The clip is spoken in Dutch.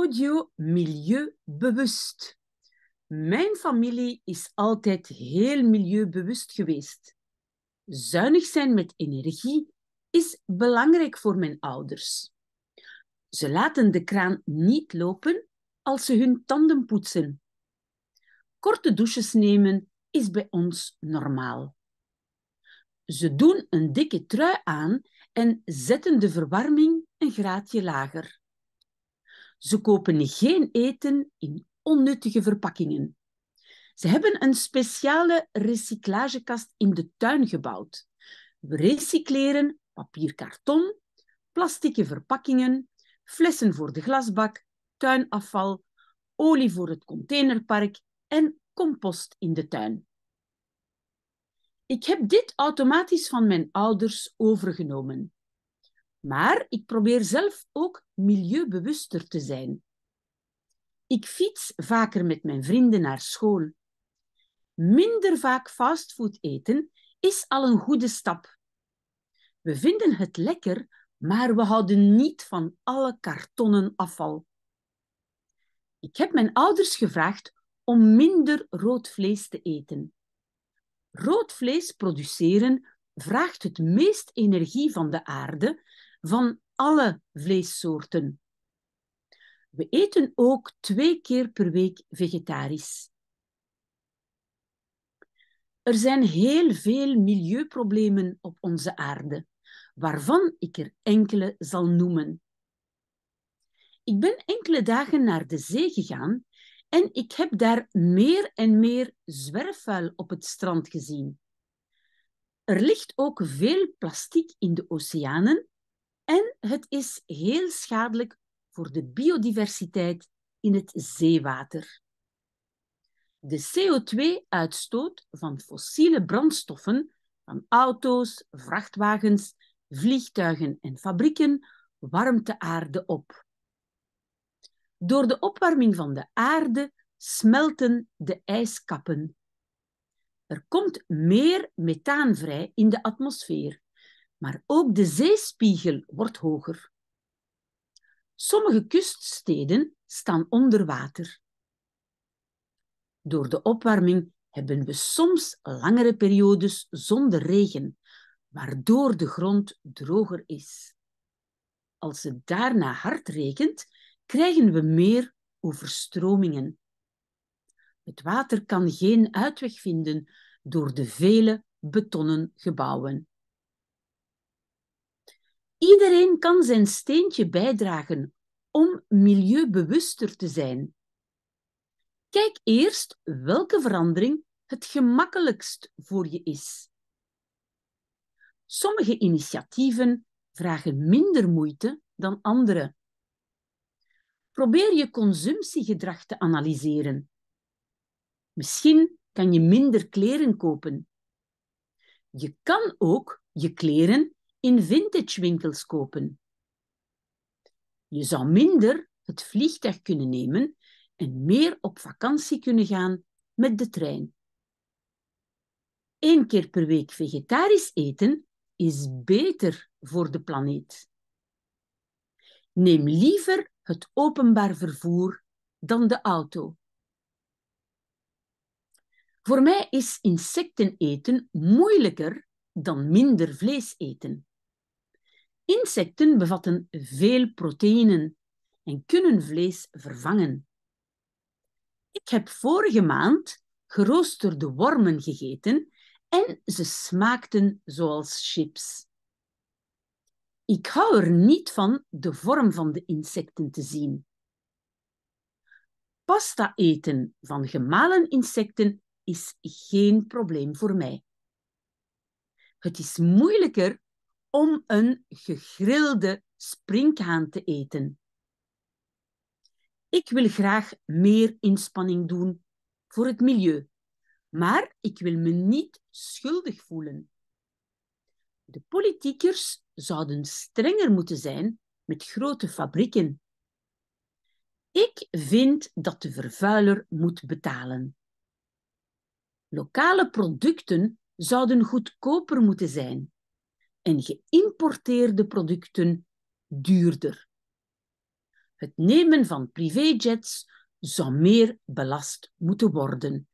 Audio milieubewust. Mijn familie is altijd heel milieubewust geweest. Zuinig zijn met energie is belangrijk voor mijn ouders. Ze laten de kraan niet lopen als ze hun tanden poetsen. Korte douches nemen is bij ons normaal. Ze doen een dikke trui aan en zetten de verwarming een graadje lager. Ze kopen geen eten in onnuttige verpakkingen. Ze hebben een speciale recyclagekast in de tuin gebouwd. We recycleren papierkarton, plastieke verpakkingen, flessen voor de glasbak, tuinafval, olie voor het containerpark en compost in de tuin. Ik heb dit automatisch van mijn ouders overgenomen. Maar ik probeer zelf ook milieubewuster te zijn. Ik fiets vaker met mijn vrienden naar school. Minder vaak fastfood eten is al een goede stap. We vinden het lekker, maar we houden niet van alle kartonnen afval. Ik heb mijn ouders gevraagd om minder rood vlees te eten. Rood vlees produceren vraagt het meest energie van de aarde van alle vleessoorten. We eten ook twee keer per week vegetarisch. Er zijn heel veel milieuproblemen op onze aarde, waarvan ik er enkele zal noemen. Ik ben enkele dagen naar de zee gegaan en ik heb daar meer en meer zwerfvuil op het strand gezien. Er ligt ook veel plastic in de oceanen en het is heel schadelijk voor de biodiversiteit in het zeewater. De CO2-uitstoot van fossiele brandstoffen van auto's, vrachtwagens, vliegtuigen en fabrieken warmt de aarde op. Door de opwarming van de aarde smelten de ijskappen. Er komt meer methaan vrij in de atmosfeer maar ook de zeespiegel wordt hoger. Sommige kuststeden staan onder water. Door de opwarming hebben we soms langere periodes zonder regen, waardoor de grond droger is. Als het daarna hard regent, krijgen we meer overstromingen. Het water kan geen uitweg vinden door de vele betonnen gebouwen. Iedereen kan zijn steentje bijdragen om milieubewuster te zijn. Kijk eerst welke verandering het gemakkelijkst voor je is. Sommige initiatieven vragen minder moeite dan andere. Probeer je consumptiegedrag te analyseren. Misschien kan je minder kleren kopen. Je kan ook je kleren in vintagewinkels kopen. Je zou minder het vliegtuig kunnen nemen en meer op vakantie kunnen gaan met de trein. Eén keer per week vegetarisch eten is beter voor de planeet. Neem liever het openbaar vervoer dan de auto. Voor mij is insecten eten moeilijker dan minder vlees eten. Insecten bevatten veel proteïnen en kunnen vlees vervangen. Ik heb vorige maand geroosterde wormen gegeten en ze smaakten zoals chips. Ik hou er niet van de vorm van de insecten te zien. Pasta eten van gemalen insecten is geen probleem voor mij. Het is moeilijker om een gegrilde sprinkhaan te eten. Ik wil graag meer inspanning doen voor het milieu, maar ik wil me niet schuldig voelen. De politiekers zouden strenger moeten zijn met grote fabrieken. Ik vind dat de vervuiler moet betalen. Lokale producten zouden goedkoper moeten zijn en geïmporteerde producten duurder. Het nemen van privéjets zou meer belast moeten worden.